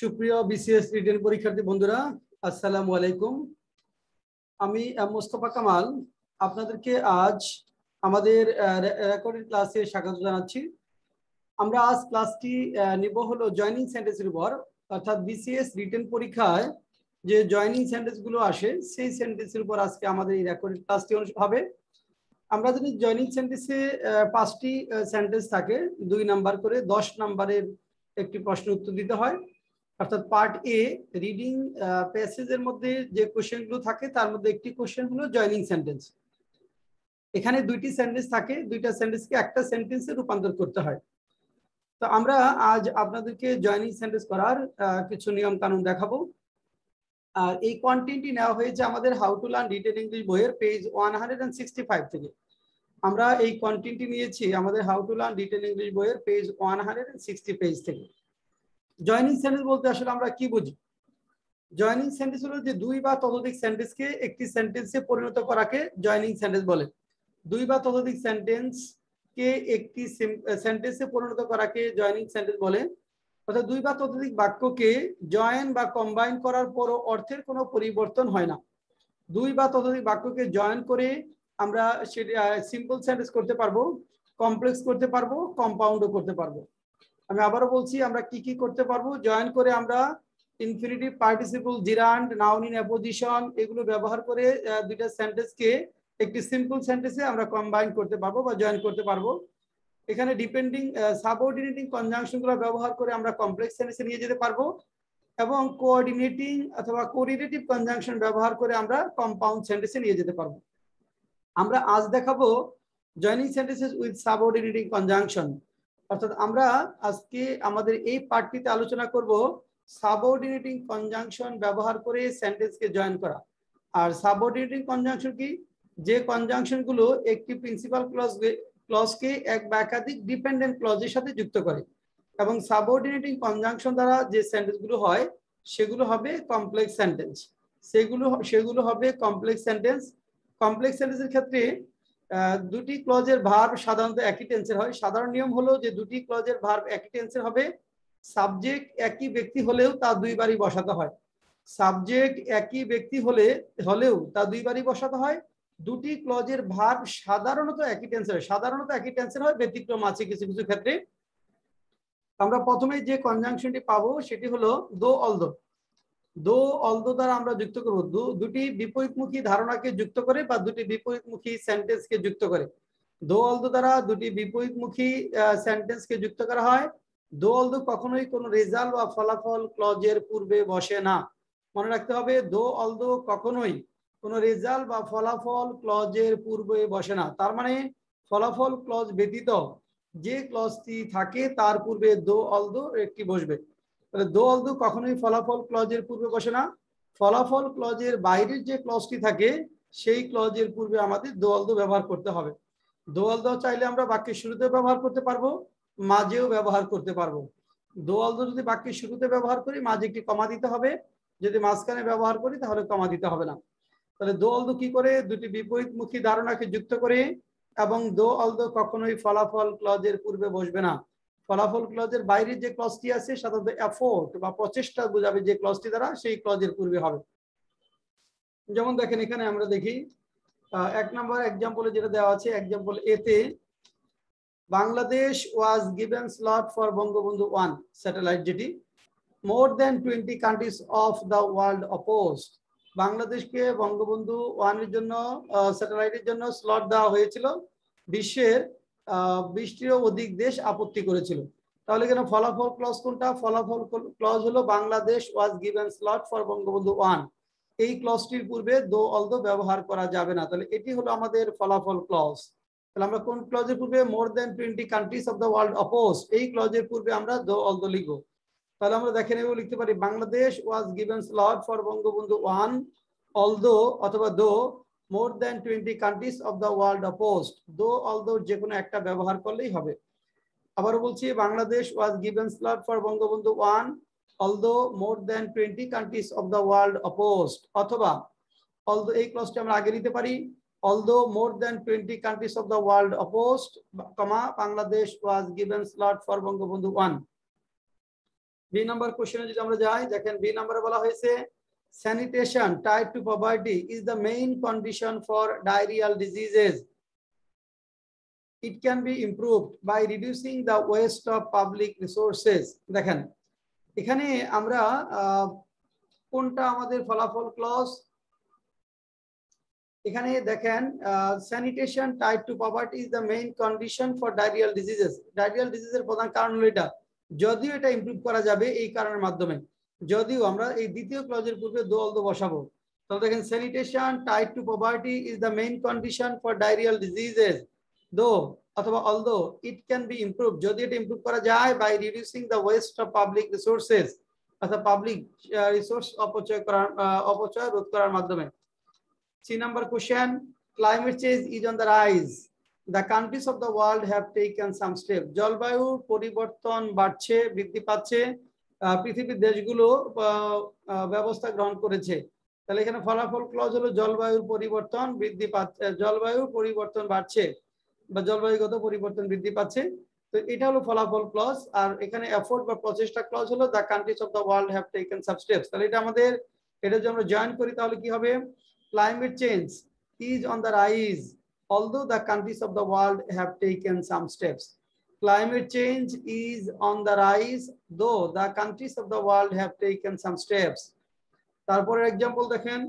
সুপ্রিয় BCS written পরীক্ষার্থী বন্ধুরা, আসসালামু আলাইকুম। আমি মোস্তফা কামাল। আপনাদেরকে আজ আমাদের রেকর্ডেড ক্লাসে স্বাগত জানাচ্ছি। আমরা আজ ক্লাসটি নিব হলো জয়নিং সেন্টেন্সের উপর। অর্থাৎ বিসিএস রিটেন পরীক্ষায় যে জয়নিং সেন্টেন্সগুলো আসে, সেই সেন্টেন্সের উপর আজকে আমাদের এই রেকর্ডেড ক্লাসটি হবে। আমরা জানি জয়নিং সেন্টেন্সে পাঁচটি সেন্টেন্স থাকে, দুই নাম্বার করে দশ নাম্বারের একটি প্রশ্ন উত্তর দিতে হয়। অর্থাৎ পার্ট এ রিডিং প্যাসেজের মধ্যে যে কোশ্চেনগুলো থাকে, তার মধ্যে একটি কোশ্চেন হলো জয়নিং সেন্টেন্স এখানে দুইটি সেন্টেন্স থাকে, দুইটা সেন্টেন্সকে একটা সেন্টেন্সে রূপান্তর করতে হয়। তো আমরা আজ আপনাদেরকে জয়নিং সেন্টেন্স করার কিছু নিয়ম কানুন দেখাবো। আর এই কন্টেন্টটি নেওয়া হয়েছে আমাদের how to learn written English বইয়ের page one hundred and sixty five থেকে। আমরা এই কন্টেন্টটি নিয়েছি আমাদের how to learn written English বইয়ের page one hundred and sixty page থেকে। জয়নিং সেন্টেন্স বলতে আসলে আমরা কি বুঝি? জয়নিং সেন্টেন্স হলো যে দুই বা ততোধিক সেন্টেন্সকে একটি সেন্টেন্সে পরিণত করাকে জয়নিং সেন্টেন্স বলে। দুই বা ততোধিক সেন্টেন্স কে একটি সেন্টেন্সে পরিণত করাকে জয়নিং সেন্টেন্স বলে। অর্থাৎ দুই বা ততোধিক বাক্যকে জয়েন বা কম্বাইন করার পরও অর্থের কোনো পরিবর্তন হয় না। দুই বা ততোধিক বাক্যকে জয়েন করে আমরা সেটা সিম্পল সেন্টেন্স করতে পারব কমপ্লেক্স করতে পারব কম্পাউন্ডও করতে পারব। আমি আবারও বলছি, আমরা কি কি করতে পারব? জয়েন করে আমরা infinitive participle gerund noun in apposition এগুলো ব্যবহার করে দুইটা সেন্টেন্সকে একটি সিম্পল সেন্টেন্সে আমরা কম্বাইন করতে পারব বা জয়েন করতে পারব। এখানে ডিপেন্ডিং সাবঅর্ডিনেটিং কনজাংশনগুলো ব্যবহার করে আমরা কমপ্লেক্স সেন্টেন্সে নিয়ে যেতে পারব এবং কোঅর্ডিনেটিং অথবা কোরিলেটিভ কনজাংশন ব্যবহার করে আমরা কম্পাউন্ড সেন্টেন্সে নিয়ে যেতে পারব। আমরা আজ দেখাবো joining sentences with subordinating conjunction অর্থাৎ আমরা আজকে আমাদের এই পার্টটিতে আলোচনা করব সাবঅর্ডিনেটিং কনজাংশন ব্যবহার করে সেন্টেন্সকে জয়েন করা। আর সাবঅর্ডিনেটিং কনজাংশন কি? যে কনজাংশনগুলো একটি প্রিন্সিপাল ক্লজ ক্লজকে এক বা একাধিক ডিপেন্ডেন্ট ক্লজের সাথে যুক্ত করে এবং সাবঅর্ডিনেটিং কনজাংশন দ্বারা যে সেন্টেন্সগুলো হয়, সেগুলো হবে কমপ্লেক্স সেন্টেন্স। সেগুলো সেগুলো হবে কমপ্লেক্স সেন্টেন্স। কমপ্লেক্স সেন্টেন্সের ক্ষেত্রে দুটি ক্লজের ভার্ব সাধারণত একই টেন্সের হয়। সাধারণ নিয়ম হলো যে দুটি ক্লজের ভার্ব একই টেন্সের হবে। সাবজেক্ট একই ব্যক্তি হলেও তা দুইবারই বসাতে হয়। সাবজেক্ট একই ব্যক্তি হলে, হলেও তা দুইবারই বসাতে হয়। দুটি ক্লজের ভার্ব সাধারণত একই টেন্সের হয়। সাধারণত একই টেন্সের হয়, ব্যতিক্রম আছে কিছু কিছু ক্ষেত্রে। আমরা প্রথমে যে কনজাংশনটি পাবো, সেটি হলো দো অলদো দো অলদো দ্বারা আমরা যুক্ত করব দুটি বিপরীতমুখী ধারণাকে যুক্ত করে বা দুটি বিপরীতমুখী সেন্টেন্সকে যুক্ত করে। দো অলদো দ্বারা দুটি বিপরীতমুখী সেন্টেন্সকে যুক্ত করা হয়, দো অলদো কখনোই কোনো রেজাল্ট বা ফলাফল ক্লজের পূর্বে বসে না। মনে রাখতে হবে, দো অলদো কখনোই কোনো রেজাল্ট বা ফলাফল ক্লজের পূর্বে বসে না। তার মানে ফলাফল ক্লজ ব্যতীত যে ক্লজটি থাকে, তার পূর্বে দো অলদো একটি বসবে। তাহলে দো অলদো কখনোই ফলাফল ক্লজের পূর্বে বসে না। ফলাফল ক্লজের বাইরের যে ক্লজটি থাকে, সেই ক্লজের পূর্বে আমাদের দো অলদো ব্যবহার করতে হবে। দো অলদো চাইলে আমরা বাক্যের শুরুতে ব্যবহার করতে পারব, মাঝেও ব্যবহার করতে পারব। দো অলদো যদি বাক্যের শুরুতে ব্যবহার করি, মাঝে একটি কমা দিতে হবে। যদি মাঝখানে ব্যবহার করি, তাহলে কমা দিতে হবে না। তাহলে দো অলদো কি করে? দুটি বিপরীতমুখী ধারণাকে যুক্ত করে এবং দো অলদো কখনোই ফলাফল ক্লজের পূর্বে বসবে না। ফলাফল ক্লজের বাইরে যে ক্লজটি আছে সাধারণত এফোর্ট বা প্রচেষ্টা বোঝাবে যে ক্লজটি দ্বারা সেই ক্লজের পূর্বে হবে। যেমন দেখেন এখানে আমরা দেখি এক নম্বর এক্সাম্পলে যেটা দেওয়া আছে এক্সাম্পল এতে Bangladesh was given slot for Bangabandhu one satellite যেটি more than twenty countries of the world opposed বাংলাদেশকে বঙ্গবন্ধু ওয়ানের জন্য স্যাটেলাইটের জন্য স্লট দেওয়া হয়েছিল। বিশ্বের বিশটিরও অধিক দেশ আপত্তি করেছিল। তাহলে এখানে ফলাফল ক্লজ কোনটা? ফলাফল ক্লজ হলো Bangladesh was given slot for Bangabandhu one এই ক্লজটির পূর্বে দো অলদো ব্যবহার করা যাবে না। তাহলে এটি হলো আমাদের ফলাফল ক্লজ তাহলে আমরা কোন ক্লজের পূর্বে more than twenty countries of the world oppose এই ক্লজের পূর্বে আমরা দো অলদো লিখব। তাহলে আমরা দেখে নেব, লিখতে পারি, Bangladesh was given slot for Bangabandhu one although অথবা though more than twenty countries of the world opposed though although যে কোনো একটা ব্যবহার করলেই হবে। আবার বলছি, Bangladesh was given slot for Bangabandhu one although more than twenty countries of the world opposed অথবা অলদো এই ক্লজটা আমরা আগে নিতে পারি although more than twenty countries of the world opposed comma Bangladesh was given slot for Bangabandhu one B number কোশ্চেনে যদি আমরা যাই, দেখেন বি নাম্বারে বলা হয়েছে sanitation tied to poverty is the main condition for diarrhoeal diseases it can be improved by reducing the waste of public resources. দেখেন, এখানে আমরা কোনটা আমাদের ফলাফল ক্লজ এখানে দেখেন sanitation tied to poverty is the main condition for diarrhoeal diseases diarrhoeal ডিজিজের প্রধান কারণ হলো এটা। যদিও এটা ইমপ্রুভ করা যাবে এই কারণের মাধ্যমে। যদিও আমরা এই দ্বিতীয় ক্লজের পূর্বে দো বসাবো। তাহলে দেখেন sanitation tied to poverty is the main condition for diarrhoeal diseases though অথবা although it can be improve যদি এটা ইমপ্রুভ করা যায় by reducing the waste of public resources অর্থাৎ পাবলিক রিসোর্স অপচয় করার অপচয় রোধ করার মাধ্যমে। C number question climate change is on the rise the countries of the world have taken some step জলবায়ু পরিবর্তন বাড়ছে, বৃদ্ধি পাচ্ছে। পৃথিবীর দেশগুলো ব্যবস্থা গ্রহণ করেছে। তাহলে এখানে ফলাফল ক্লজ হলো জলবায়ুর পরিবর্তন বৃদ্ধি পাচ্ছে, জলবায়ুর পরিবর্তন বাড়ছে বা জলবায়ুগত পরিবর্তন বৃদ্ধি পাচ্ছে। তো এটা হলো ফলাফল ক্লজ আর এখানে এফোর্ট বা প্রচেষ্টা ক্লজ হলো the countries of the world have taken some steps তাহলে এটা আমাদের, এটা যদি আমরা জয়েন করি তাহলে কি হবে? Climate change is on the rise although the countries of the world have taken some steps Climate change is on the rise, though the countries of the world have taken some steps. তারপরের example দেখেন।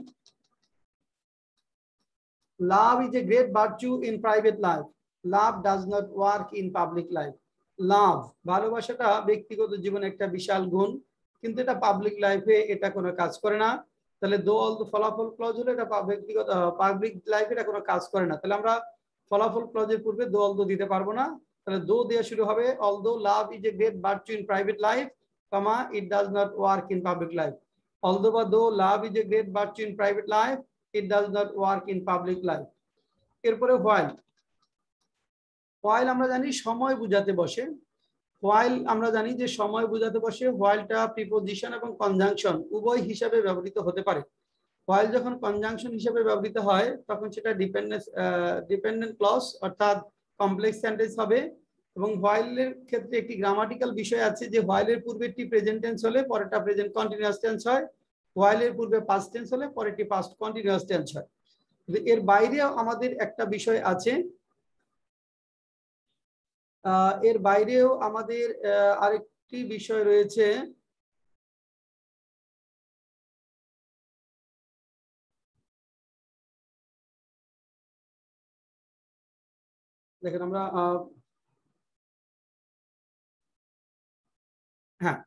Love is a great virtue in private life love does not work in public life love ভালোবাসাটা ব্যক্তিগত জীবনে একটা বিশাল গুণ কিন্তু এটা public লাইফে এটা কোনো কাজ করে না। তাহলে দো অল ফলাফল ক্লজ হলে এটা ব্যক্তিগত পাবলিক লাইফে এটা কোনো কাজ করে না। তাহলে আমরা ফলাফল ক্লজের পূর্বে দো অল দিতে পারব না। তাহলে দো দেওয়া শুরু হবে although love is a great virtue in private life comma it does not work in public life although বা though love is a great virtue in private life it does not work in public life এরপরে while while আমরা জানি সময় বুঝাতে বসে। While আমরা জানি যে সময় বোঝাতে বসে হোয়াইলটা প্রিপোজিশন এবং কনজাংশন উভয় হিসাবে ব্যবহৃত হতে পারে। হোয়াইল যখন কনজাংশন হিসাবে ব্যবহৃত হয়, তখন সেটা ডিপেন্ডেন্স ডিপেন্ডেন্ট ক্লস অর্থাৎ কমপ্লেক্স সেন্টেন্স হবে এবং হোয়াইলের ক্ষেত্রে একটি গ্রামাটিক্যাল বিষয় আছে যে হোয়াইলের পূর্বে একটি প্রেজেন্ট টেন্স হলে পরেরটা প্রেজেন্ট কন্টিনিউয়াস টেন্স হয় হোয়াইলের পূর্বে পাস্ট টেন্স হলে পরেরটি পাস্ট কন্টিনিউয়াস টেন্স হয়। এর বাইরেও আমাদের একটা বিষয় আছে এর বাইরেও আমাদের আরেকটি বিষয় রয়েছে দেখেন আমরা হ্যাঁ।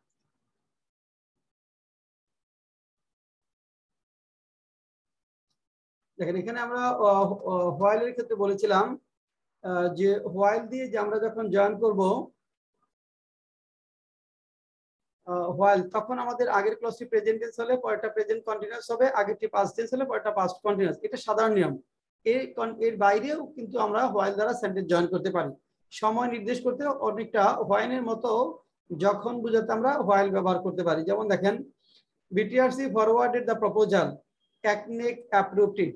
দেখেন এখানে আমরা হোয়াইলের ক্ষেত্রে বলেছিলাম যে হোয়াইল দিয়ে যে আমরা যখন জয়েন করব হোয়াইল তখন আমাদের আগের ক্লাসটি প্রেজেন্ট টেন্স হলে, পরেরটা প্রেজেন্ট কন্টিনিউয়াস হবে, আগেরটি পাস্ট টেন্স হলে, পরেরটা পাস্ট কন্টিনিউয়াস এটা সাধারণ নিয়ম। এর এর বাইরেও কিন্তু আমরা হোয়াইল দ্বারা সেন্টেন্স জয়েন করতে পারি। সময় নির্দেশ করতে অনেকটা হোয়াইনের মতো যখন বুঝাতে আমরা হোয়াইল ব্যবহার করতে পারি। যেমন দেখেন বিটিআরসি ফরওয়ার্ডেড দ্য প্রপোজাল একনেক অ্যাপ্রুভড ইট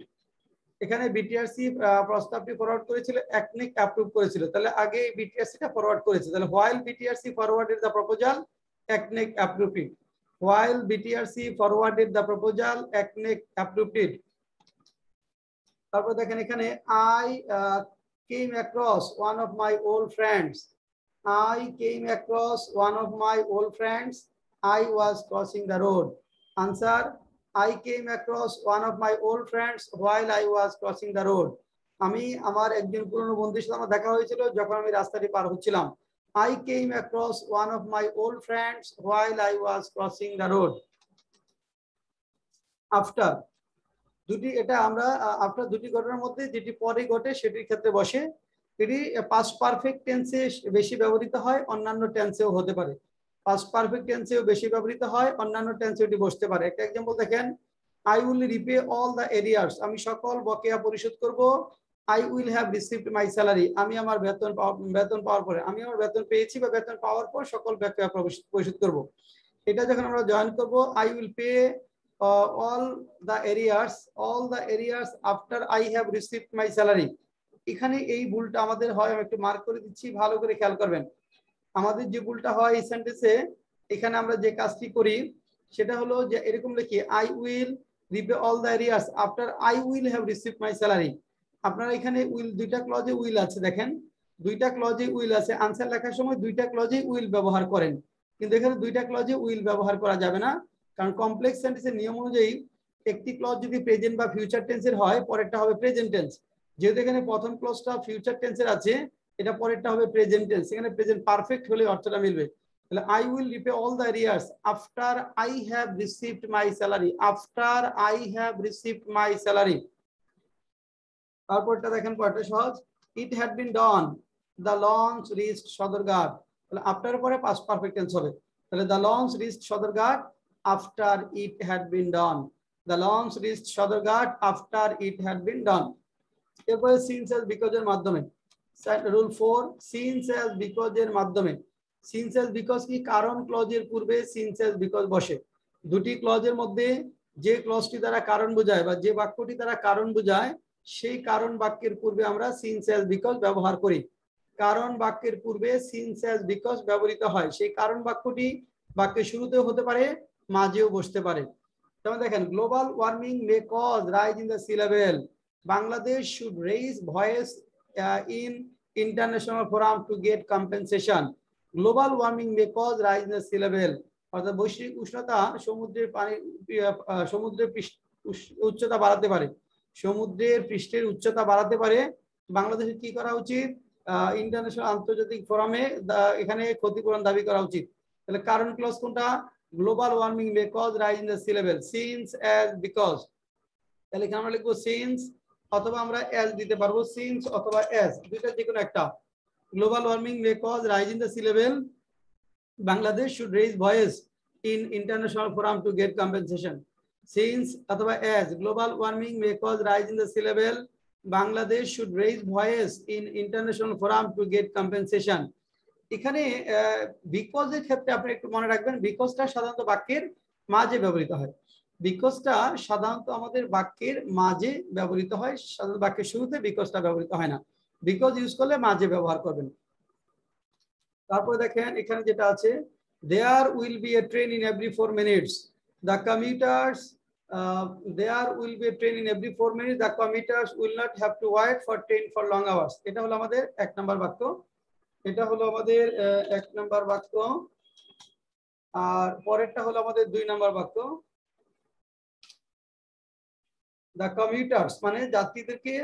এখানে বিটিআরসি প্রস্তাবটি ফরওয়ার্ড করেছিল একনিক অ্যাপ্রুভ করেছিল। তাহলে আগে বিটিআরসিটা ফরওয়ার্ড করেছে। তাহলে while BTRC forwarded the proposal একনিক approved it while BTRC forwarded the proposal একনিক approved ইট তারপর দেখেন এখানে I came across one of my old friends I came across one of my old friends I was crossing the road answer I came across one of my old friends while I was crossing the road আমি আমার একজন পুরনো বন্ধুর সাথে আমার দেখা হয়েছিল যখন আমি রাস্তাটি পার হচ্ছিলাম। I came across one of my old friends while I was crossing the road After দুটি, এটা আমরা আপনার দুটি ঘটনার মধ্যে যেটি পরে ঘটে সেটির ক্ষেত্রে বসে, এটি পাস্ট পারফেক্ট টেন্সে বেশি ব্যবহৃত হয়, অন্যান্য টেন্সেও হতে পারে। পাস্ট পারফেক্ট টেন্সেও বেশি ব্যবহৃত হয়, অন্যান্য টেন্সে এটি বসতে পারে। একটা এক্সাম্পল দেখেন I will repay all the arrears আমি সকল বকেয়া পরিশোধ করব I will have received my salary আমি আমার বেতন বেতন পাওয়ার পরে, আমি আমার বেতন পেয়েছি বা বেতন পাওয়ার পর সকল বকেয়া পরিশোধ করব। এটা যখন আমরা জয়েন করব I will pay all the arrears all the arrears after I have received my salary এখানে এই ভুলটা আমাদের হয়, আমি একটু মার্ক করে দিচ্ছি, ভালো করে খেয়াল করবেন। আমাদের যে ভুলটা হয় এই সেন্টেন্সে এখানে আমরা যে কাজটি করি, সেটা হলো যে এরকম লিখি I will repay all the arrears after I will have receive my salary আপনারা এখানে উইল দুইটা ক্লজে উইল আছে, দেখেন। দুইটা ক্লজে উইল আছে আনসার লেখার সময় দুইটা ক্লজে উইল ব্যবহার করেন। কিন্তু এখানে দুইটা ক্লজে উইল ব্যবহার করা যাবে না। কারণ কমপ্লেক্স সেন্টেন্সের নিয়ম অনুযায়ী একটি ক্লজ যদি প্রেজেন্ট বা ফিউচার টেন্সের হয়, পরেরটা হবে প্রেজেন্ট টেন্স যেহেতু এখানে প্রথম ক্লজটা ফিউচার টেন্সের আছে, এটা পরেরটা হবে প্রেজেন্ট টেন্স এখানে প্রেজেন্ট পারফেক্ট হলে অর্থটা মিলবে। তাহলে I will repay all the arrears after I have received my salary after I have received my salary তারপরটা দেখেন পরেরটা সহজ। It had been done the launch reached Sadarghat তাহলে আফটার পরে পাস্ট পারফেক্ট টেন্স হবে। তাহলে the launch reached Sadarghat after it had been done the launch reached Sadarghat after it had been done এরপরে since as because এর মাধ্যমে rule four since as because এর মাধ্যমে since as because কি কারণ ক্লজের পূর্বে সিনস এস বিকজ বসে। দুটি ক্লজের মধ্যে যে ক্লজটি দ্বারা কারণ বোঝায় বা যে বাক্যটি দ্বারা কারণ বোঝায়, সেই কারণ বাক্যের পূর্বে আমরা সিনস এস বিকজ ব্যবহার করি। কারণ বাক্যের পূর্বে সিনস এস বিকজ ব্যবহৃত হয়। সেই কারণ বাক্যটি বাক্যের শুরুতেও হতে পারে মাঝেও বসতে পারে। যেমন দেখেন global warming may cause rise in the sea level Bangladesh should raise voice in international forum to get compensation global warming may cause rise in the sea level অর্থাৎ বৈশ্বিক উষ্ণতা সমুদ্রের পানি সমুদ্রের উচ্চতা বাড়াতে পারে। সমুদ্রের পৃষ্ঠের উচ্চতা বাড়াতে পারে। বাংলাদেশে কি করা উচিত? ইন্টারন্যাশনাল আন্তর্জাতিক ফোরামে এখানে ক্ষতিপূরণ দাবি করা উচিত। তাহলে কারণ ক্লজ কোনটা? Warming may cause rise in the sea level since as because তাহলে এখানে আমরা লিখব সিন্স অথবা আমরা অ্যাজ দিতে পারব সিন্স অথবা অ্যাজ দুইটা যে কোনো একটা। Warming may cause rise in the sea level Bangladesh should raise voice in international forum to get compensation since অথবা as global warming may cause rise in the sea level Bangladesh should raise voice in international forum to get এখানে বিকজের ক্ষেত্রে আপনি একটু মনে রাখবেন বিকজটা সাধারণত বাক্যের মাঝে ব্যবহৃত হয়। বিকজটা সাধারণত আমাদের বাক্যের মাঝে ব্যবহৃত হয়, সাধারণত বাক্যের শুরুতে বিকজটা ব্যবহৃত হয় না। বিকজ ইউজ করলে মাঝে ব্যবহার করবেন। তারপরে দেখেন, এখানে যেটা আছে there will be a train in every four minutes the commuters there will be a train in every four minutes the commuters will not have to wait for train for long hours এটা হলো আমাদের এক নম্বর বাক্য। এটা হলো আমাদের এক number বাক্য, আর পরেরটা হলো আমাদের দুই নাম্বার বাক্য। দ্য কমিউটার্স মানে যাত্রীদেরকে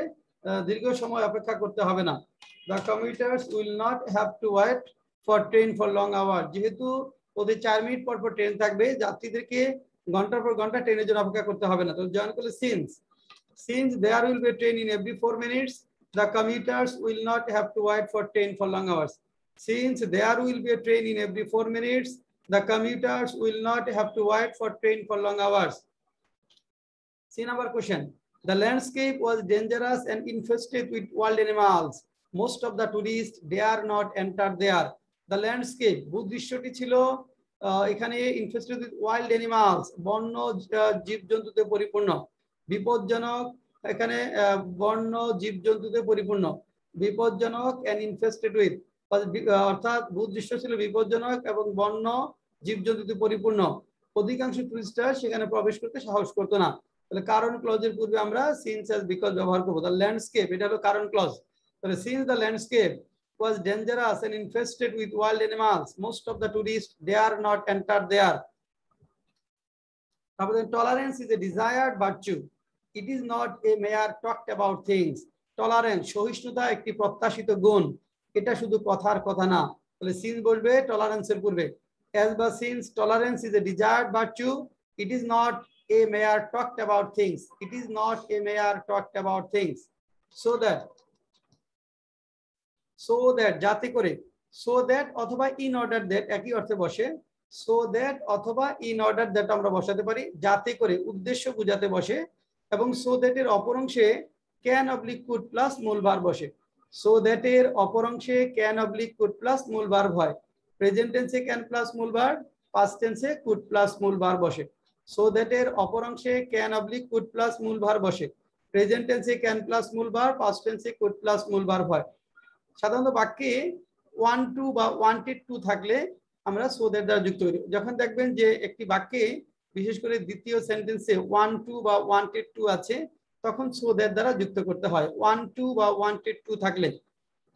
দীর্ঘ সময় অপেক্ষা করতে হবে না। The commuters will not have to wait for train for long hour যেহেতু ওদের চার মিনিট পর পর ট্রেন থাকবে, যাত্রীদেরকে ঘণ্টার পর ঘণ্টা ট্রেনের জন্য অপেক্ষা করতে হবে না। তো জয়েন করলে since since there will be train in every four minutes the commuters will not have to wait for train for long hours. Since there will be a train in every four minutes, the commuters will not have to wait for train for long hours. See number question. The landscape was dangerous and infested with wild animals. Most of the tourists dare not enter there. The landscape, এখানে infested with wild animals, বন্য জীবজন্তুতে পরিপূর্ণ বিপজ্জনক এখানে বন্য জীবজন্তুতে পরিপূর্ণ। বিপজ্জনক এন্ড ইনফেস্টেড উইথ অর্থাৎ ভূদৃশ্য ছিল বিপজ্জনক এবং বন্য জীবজন্তুতে পরিপূর্ণ। অধিকাংশ টুরিস্টরা সেখানে প্রবেশ করতে সাহস করতো না। তাহলে কারণ ক্লজের পূর্বে আমরা সিন্স এস বিকজ ব্যবহার করব। তাহলে ল্যান্ডস্কেপ এটা হলো কারণ ক্লজ তাহলে since the landscape was dangerous and infested with wild animals, most of the tourists dare not enter there. tolerance is a desired virtue it is not a mere talked about things tolerance সহিষ্ণুতা একটি প্রত্যাশিত গুণ। এটা শুধু কথার কথা না। তাহলে সিন্স বলবে টলারেন্সের পূর্বে। অ্যাজ বা since tolerance is a desired virtue it is not a mere talked about things it is not a mere talked about things so that so that যাতে করে সো দ্যাট অথবা ইন অর্ডার দ্যাট একই অর্থে বসে so that অথবা in order that আমরা বসাতে পারি, যাতে করে, উদ্দেশ্য বুঝাতে বসে এবং সো দ্যাট এর অপর অংশে ক্যান অবলিক কুড প্লাস মূল বার বসে। সো দ্যাট এর অপর অংশে ক্যান অবলিক কুড প্লাস মূল বার হয়। প্রেজেন্ট টেন্সে ক্যান প্লাস মূল বার পাস্ট টেন্সে কুড প্লাস মূল বার বসে। সো দ্যাট এর অপর অংশে ক্যান অবলিক কুড প্লাস মূল বার বসে। প্রেজেন্ট টেন্সে ক্যান প্লাস মূল বার পাস্ট টেন্সে কুড প্লাস মূল বার হয়। সাধারণত বাক্যে ওয়ান টু বা ওয়ান্টেড টু থাকলে আমরা সো দ্যাট দ্বারা যুক্ত করি যখন দেখবেন যে একটি বাক্যে বিশেষ করে দ্বিতীয় সেন্টেন্সে ওয়ান টু বা ওয়ান্টেড টু আছে, তখন সোদের দ্বারা যুক্ত করতে হয়। ওয়ান টু বা ওয়ান্টেড টু থাকলে।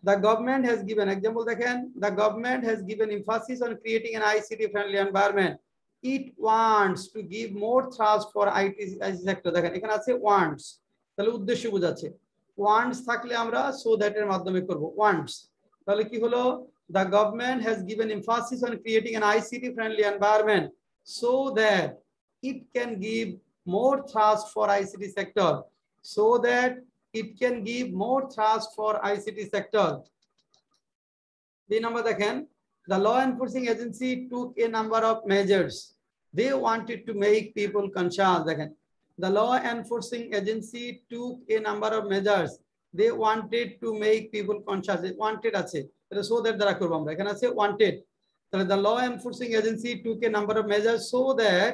The government has given example দেখেন the government has given emphasis on creating an ICT friendly environment it wants to give more thrust for IT IC sector দেখেন, এখানে আছে ওয়ান্টস তাহলে উদ্দেশ্য বোঝাচ্ছে। Wants থাকলে আমরা সো দ্যাট এর মাধ্যমে করব। ওয়ান্টস তাহলে কি হলো? The government has given emphasis on creating an ICT friendly environment so that it can give more thrust for ICT sector so that it can give more thrust for ICT sector. The number again, the law enforcing agency took a number of measures. They wanted to make people conscious again. The law enforcing agency took a number of measures. They wanted to make people conscious. They wanted আছে এটা so that দ্বারা করব আমরা এখানে আছে wanted তাহলে the law enforcing agency took a number of measures so that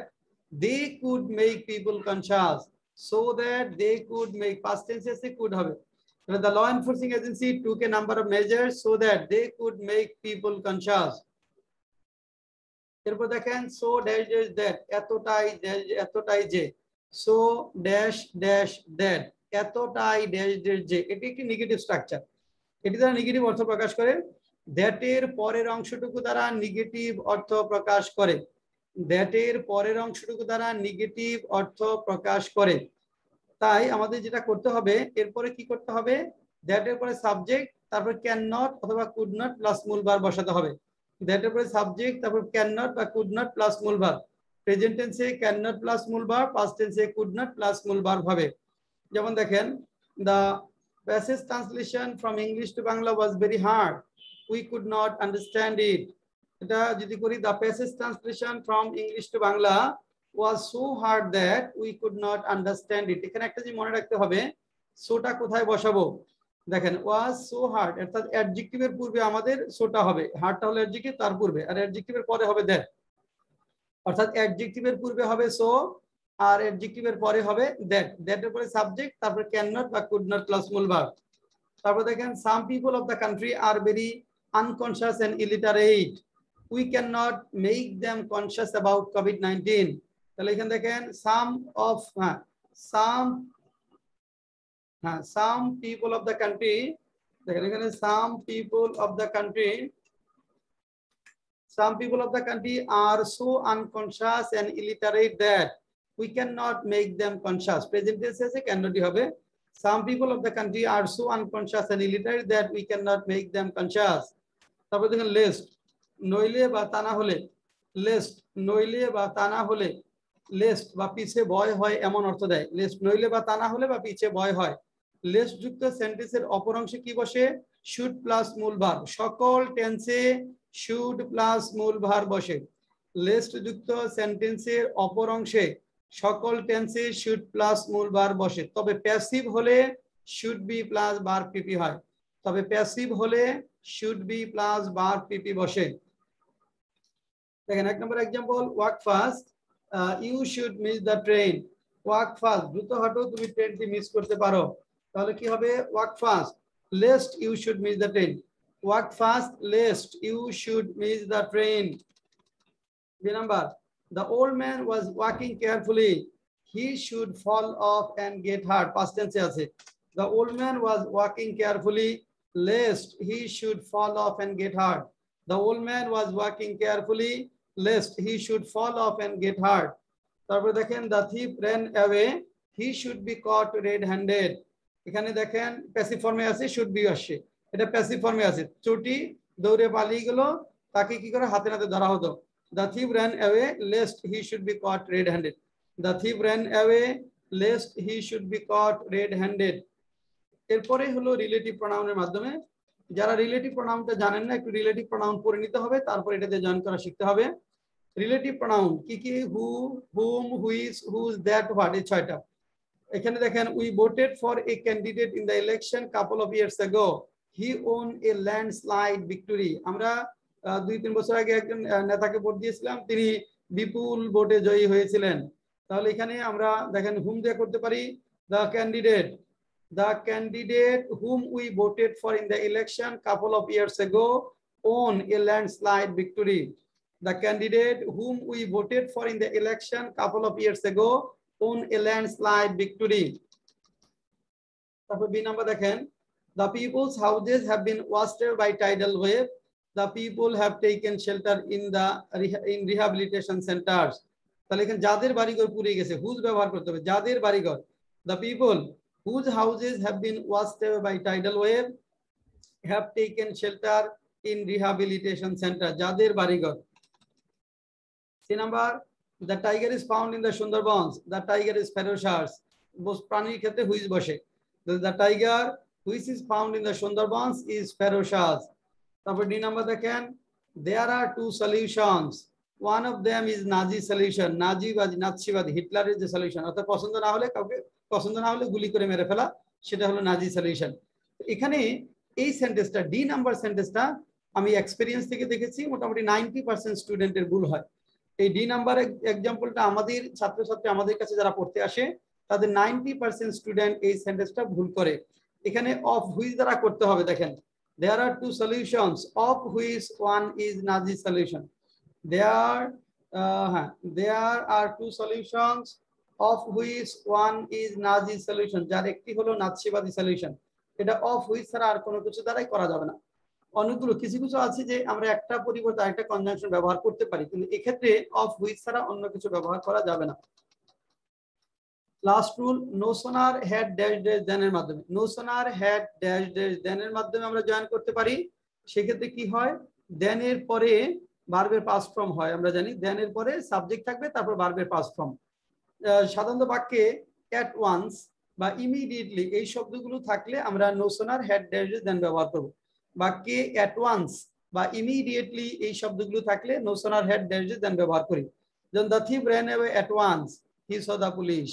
they could make people conscious so that they could make past tense A could হবে the law enforcing agency took a number of measures so that they could make people conscious এরপর দেখেন so dash dash that এতটাই এতটাই যে so dash dash that এতটাই dash dash যে এটি একটি নেগেটিভ স্ট্রাকচার এটি দ্বারা নেগেটিভ অর্থ প্রকাশ করে দ্যাট এর পরের অংশটুকু দ্বারা নেগেটিভ অর্থ প্রকাশ করে দ্যাট এর পরের অংশটুকু দ্বারা নেগেটিভ অর্থ প্রকাশ করে। তাই আমাদের যেটা করতে হবে, এরপরে কি করতে হবে? দ্যাট এর পরে সাবজেক্ট তারপর ক্যান নট অথবা কুড নট প্লাস মূল বার বসাতে হবে। দ্যাট এর পরে সাবজেক্ট তারপর ক্যান নট বা কুড নট প্লাস মূল বার প্রেজেন্ট টেন্সে ক্যান নট প্লাস মূল বার পাস্ট টেন্সে কুড নট প্লাস মূল বার হবে। যেমন দেখেন the passage translation from English to Bangla was very hard we could not understand it এটা যদি করি the passage translation from English to Bangla was so hard that we could not understand it. এখানে একটা জিনিস মনে রাখতে হবে, সোটা কোথায় বসাবো? দেখেন, was so হার্ড অর্থাৎ অ্যাডজেক্টিভের পূর্বে আমাদের সোটা হবে। হার্ডটা হলো অ্যাডজেক্টিভ তার পূর্বে। আর অ্যাডজেক্টিভের পরে হবে দ্যাট অর্থাৎ অ্যাডজেক্টিভের পূর্বে হবে সো আর অ্যাডজেক্টিভের পরে হবে দ্যাট দ্যাটের পরে সাবজেক্ট তারপর ক্যান নট বা কুড নট প্লাস মূল ভার্ব তারপর দেখেন some people of the country are very unconscious and illiterate we can not make them conscious about covid nineteen তাহলে এখানে দেখেন সাম অফ হ্যাঁ সাম হ্যাঁ some people of the country দেখেন এখানে some people of the country some people of the country are so unconscious and illiterate that we cannot make them conscious present tense আছে cannot হবে some people of the country are so unconscious and illiterate that we cannot make them conscious তারপর দেখেন lest নইলে বা তা না হলে least নইলে বা তা না হলে লেস্ট বা পিছে ভয় হয় এমন অর্থ দেয়। লেস্ট নইলে বা তা না হলে বা পিছে ভয় হয়। লেস্ট যুক্ত সেন্টেন্সের অপর অংশে কি বসে? শুড প্লাস মূল ভার সকল টেন্সে শুড প্লাস মূল ভার বসে। লেস্ট যুক্ত সেন্টেন্সের অপর অংশে সকল টেন্সে শুড প্লাস মূল বার বসে। তবে প্যাসিভ হলে শুড বি প্লাস বার পিপি হয়। তবে প্যাসিভ হলে শুড বি প্লাস বার পিপি বসে। দেখেন এক নম্বর example walk fast you should miss the train walk fast দ্রুত হাঁটো তুমি ট্রেনটি মিস করতে পারো তাহলে কি হবে walk fast lest you should miss the train walk fast lest you should miss the train B number The old man was walking carefully. He should fall off and get hurt. Past tense আছে. The old man was walking carefully lest he should fall off and get hurt. The old man was walking carefully lest he should fall off and get hurt. তারপরে দেখেন the thief ran away. He should be caught red-handed. এখানে দেখেন passive ফর্মে আছে should be আসছে এটা passive ফর্মে আছে চুটি দৌড়ে পালিয়ে গেল তাকে কি করে হাতে নাতে ধরা হতো The thief ran away lest he should be caught red-handed. The thief ran away lest he should be caught red-handed. এরপরে হলো রিলেটিভ প্রোনাউনের মাধ্যমে যারা রিলেটিভ প্রোনাউনটা জানেন না, একটু রিলেটিভ প্রোনাউন পড়ে নিতে হবে, তারপর এটাতে জয়েন করা শিখতে হবে। রিলেটিভ প্রোনাউন কি কি? Who whom which whose that what এই ছয়টা। এখানে দেখেন we voted for a candidate in the election couple of years ago he won a landslide victory আমরা দুই, তিন বছর আগে একজন নেতাকে ভোট দিয়েছিলাম, তিনি বিপুল ভোটে জয়ী হয়েছিলেন। তাহলে এখানে আমরা দেখেন হুম দিয়ে করতে পারি? The candidate the candidate whom we voted for in the election couple of years ago won a landslide victory the candidate whom we voted for in the election couple of years ago won a landslide victory the people's houses have been washed by tidal wave the people have taken shelter in the in rehabilitation centers তাহলে এখানে যাদের গেছে whose ব্যবহার করতে হবে যাদের বাড়িঘর the people whose houses have been washed away by tidal wave have taken shelter in rehabilitation center jader বাড়িঘর C number the tiger is found in the sundarbans the tiger is ferocious প্রাণীর ক্ষেত্রে who's বসে the tiger which is found in the sundarbans is ferocious তারপর D number দেখেন there are two solutions one of them is nazi solution. নাজিবাদী নাৎসিবাদী হিটলারের যে solution অর্থাৎ পছন্দ না হলে কাউকে, পছন্দ না হলে গুলি করে মেরে ফেলা, সেটা হলো নাজি সলিউশন এখানে এই সেন্টেন্সটা ডি নাম্বার সেন্টেন্সটা আমি এক্সপিরিয়েন্স থেকে দেখেছি, মোটামুটি নাইনটি পার্সেন্ট স্টুডেন্টের ভুল হয়। এই ডি নাম্বার এক্সাম্পলটা আমাদের ছাত্রছাত্রী আমাদের কাছে যারা পড়তে আসে, তাদের নাইনটি পার্সেন্ট স্টুডেন্ট এই সেন্টেন্সটা ভুল করে। এখানে অফ হুইজ দ্বারা করতে হবে, দেখেন। There are two solutions of which one is Nazi solution there হ্যাঁ there are two solutions of which one is Nazi solution যার একটি হলো নাৎসিবাদী সলিউশন এটা অফ হুইচ ছাড়া আর কোনো কিছু দ্বারাই করা যাবে না। অনেকগুলো কিছু কিছু আছে যে আমরা একটা পরিবর্তে আরেকটা কনজাংশন ব্যবহার করতে পারি, কিন্তু এক্ষেত্রে অফ হুইচ ছাড়া অন্য কিছু ব্যবহার করা যাবে না। Last rule no sooner had dash dash দেনের মাধ্যমে। No sooner had dash dash দেনের মাধ্যমে আমরা জয়েন করতে পারি। সেক্ষেত্রে কি হয়? দেনের পরে বার্বের পাস ফর্ম হয়, আমরা জানি। দেন এর পরে সাবজেক্ট থাকবে, তারপর বার্বের পাস ফর্ম সাধারণত বাক্যে অ্যাট ওয়ান্স বা ইমিডিয়েটলি এই শব্দগুলো থাকলে আমরা নো সোনার হেড ড্যাশ দেন ব্যবহার করব। বাক্যে অ্যাট ওয়ান্স বা ইমিডিয়েটলি এই শব্দগুলো থাকলে নো সোনার হেড ড্যাশ দেন ব্যবহার করি। যেমন the thief ran away at once he saw the police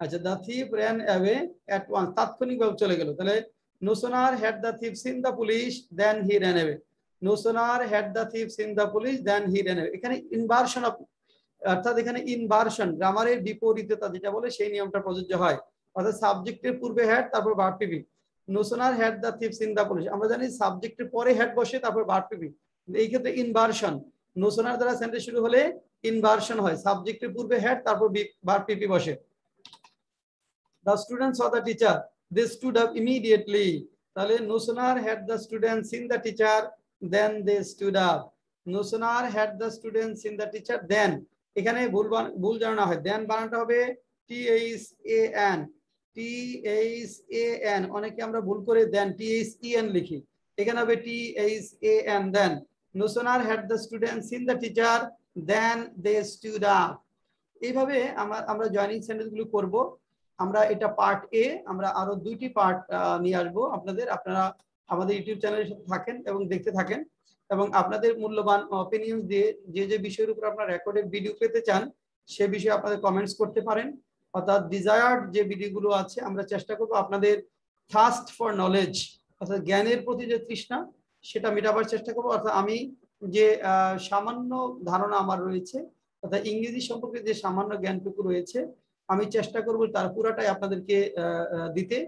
আচ্ছা the thief ran away at once তাৎক্ষণিকভাবে চলে গেল। তাহলে no sooner had the thief seen the police then he ran away no sooner had the thief seen the police then he away এখানে inversion of অর্থাৎ এখানে inversion গ্রামারের বিপরীততা যেটা বলে সেই নিয়মটা প্রযোজ্য হয়। অর্থাৎ সাবজেক্টের পূর্বে হেড তারপর verb PP no sooner had the thieves seen the police আমরা জানি সাবজেক্টের পরে হেড বসে, তারপর ভার্ব পিপি এই ক্ষেত্রে ইনভার্সন নোসোনার দ্বারা সেন্টেন্স শুরু হলে ইনভার্সন হয়। সাবজেক্টের পূর্বে হেড তারপর ভার্ব পিপি বসে। The students of the teacher they stood up immediately তাহলে no sooner had the students seen the teacher then they stood up no sooner had the students seen the teacher then এখানে ভুল ভুল জানানো হয়। Then বানানটা হবে T H A N T H A N অনেকে আমরা ভুল করে দেন টি এইচ ই এন লিখি। এখানে হবে T H A N then no sooner had the students seen the teacher then they stood up এইভাবে আমরা আমরা জয়নিং সেন্টেন্সগুলো করব। আমরা এটা পার্ট এ আমরা আরও দুইটি পার্ট নিয়ে আসব। আপনাদের, আপনারা আমাদের ইউটিউব চ্যানেলের সাথে থাকেন এবং দেখতে থাকেন এবং আপনাদের মূল্যবান অপিনিয়ন দিয়ে যে যে বিষয়ের উপর আপনারা রেকর্ডেড ভিডিও পেতে চান, সে বিষয়ে আপনাদের কমেন্টস করতে পারেন। অর্থাৎ ডিজায়ার্ড যে ভিডিওগুলো আছে, আমরা চেষ্টা করব আপনাদের থাস্ট ফর নলেজ অর্থাৎ জ্ঞানের প্রতি যে তৃষ্ণা, সেটা মেটাবার চেষ্টা করব। অর্থাৎ আমি যে সামান্য ধারণা আমার রয়েছে, অর্থাৎ ইংরেজি সম্পর্কে যে সামান্য জ্ঞানটুকু রয়েছে, আমি চেষ্টা করব তার পুরাটাই আপনাদেরকে দিতে।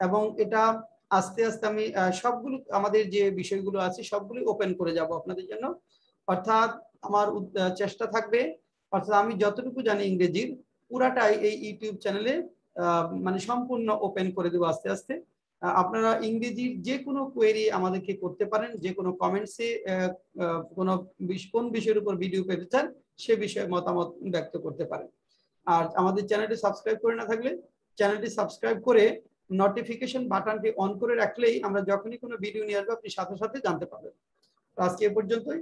এবং এটা আস্তে আস্তে আমি সবগুলো, আমাদের যে বিষয়গুলো আছে সবগুলি ওপেন করে যাব আপনাদের জন্য। অর্থাৎ আমার চেষ্টা থাকবে, অর্থাৎ আমি যতটুকু জানি ইংরেজির পুরাটাই এই ইউটিউব চ্যানেলে মানে সম্পূর্ণ ওপেন করে দেবো আস্তে আস্তে। আপনারা ইংরেজির যে কোনো কোয়েরি আমাদেরকে করতে পারেন, যে কোনো কমেন্টসে কোনো কোন বিষয়ের উপর ভিডিও পেতে চান, সে বিষয়ে মতামত ব্যক্ত করতে পারেন। আর আমাদের চ্যানেলটি সাবস্ক্রাইব করে না থাকলে, চ্যানেলটি সাবস্ক্রাইব করে নোটিফিকেশন বাটনটি অন করে রাখলেই আমরা যখনই কোনো ভিডিও নিয়ে আসব, আপনি সাথে সাথে জানতে পারবেন। আজকে এ পর্যন্তই।